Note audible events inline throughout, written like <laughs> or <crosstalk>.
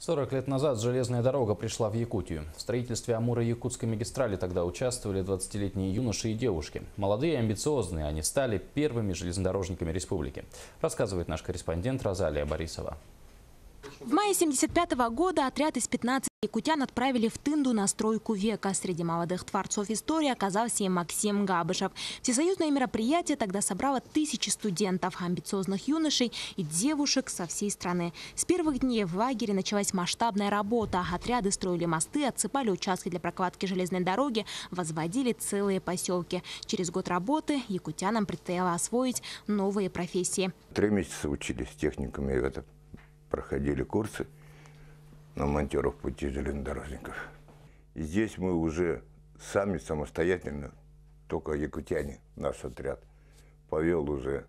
40 лет назад железная дорога пришла в Якутию. В строительстве Амура-Якутской магистрали тогда участвовали 20-летние юноши и девушки. Молодые и амбициозные, они стали первыми железнодорожниками республики. Рассказывает наш корреспондент Розалия Борисова. В мае 75 -го года отряд из 15 якутян отправили в Тынду на стройку века. Среди молодых творцов истории оказался и Максим Габышев. Всесоюзное мероприятие тогда собрало тысячи студентов, амбициозных юношей и девушек со всей страны. С первых дней в лагере началась масштабная работа. Отряды строили мосты, отсыпали участки для прокладки железной дороги, возводили целые поселки. Через год работы якутянам предстояло освоить новые профессии. Три месяца учились техниками в этом проходили курсы на монтеров пути железнодорожников. И здесь мы уже сами самостоятельно, только якутяне, наш отряд, повел уже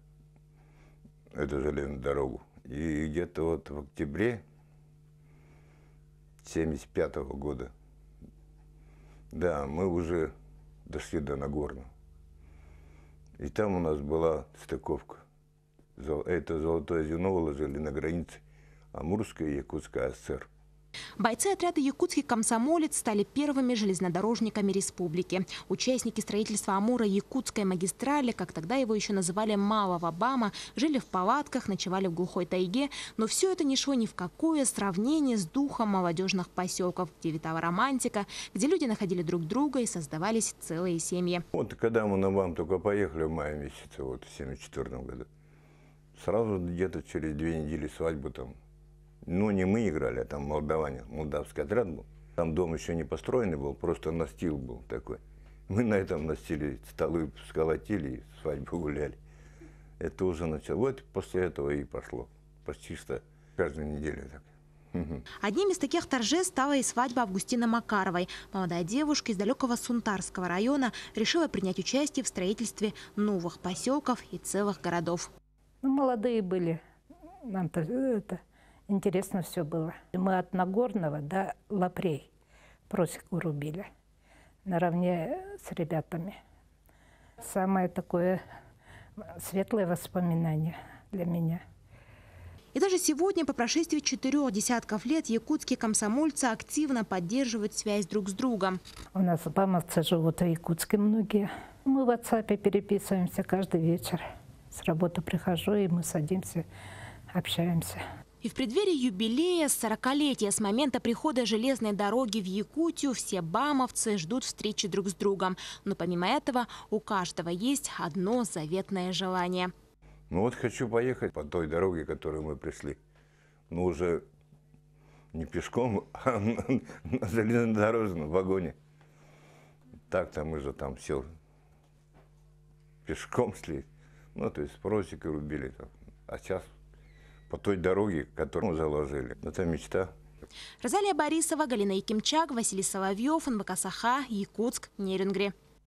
эту железную дорогу. И где-то вот в октябре 75 -го года, да, мы уже дошли до Нагорного. И там у нас была стыковка. Это золотое звено выложили на границе Амурская и Якутская ССР. Бойцы отряда «Якутский комсомолец» стали первыми железнодорожниками республики. Участники строительства Амура Якутской магистрали, как тогда его еще называли Малого Бама, жили в палатках, ночевали в глухой тайге. Но все это не шло ни в какое сравнение с духом молодежных поселков, где витала романтика, где люди находили друг друга и создавались целые семьи. Вот когда мы на БАМ только поехали в мае месяце, вот в 74 году, сразу где-то через две недели свадьбы там ну, не мы играли, а там молдаване, молдавский отряд был. Там дом еще не построенный был, просто настил был такой. Мы на этом настиле столы сколотили и свадьбу гуляли. Это уже начало. Вот после этого и пошло. Почти что каждую неделю так. Одним из таких торжеств стала и свадьба Августина Макаровой. Молодая девушка из далекого Сунтарского района решила принять участие в строительстве новых поселков и целых городов. Ну, молодые были. Нам-то это, интересно все было. Мы от Нагорного до Лапрей просеку рубили наравне с ребятами. Самое такое светлое воспоминание для меня. И даже сегодня, по прошествии четырех десятков лет, якутские комсомольцы активно поддерживают связь друг с другом. У нас бамовцы живут в Якутске многие. Мы в WhatsApp переписываемся каждый вечер. С работы прихожу, и мы садимся, общаемся. И в преддверии юбилея 40-летия с момента прихода железной дороги в Якутию все бамовцы ждут встречи друг с другом. Но помимо этого у каждого есть одно заветное желание. Ну вот хочу поехать по той дороге, которой мы пришли. Ну уже не пешком, <laughs> а на, железнодорожном вагоне. Так-то мы же там все пешком шли. Ну, то есть просекой рубили там. А сейчас по той дороге, которую заложили. Это мечта. Розалия Борисова, Галина Якимчак, Василий Соловьев, НБК Саха, Якутск, Нерингри.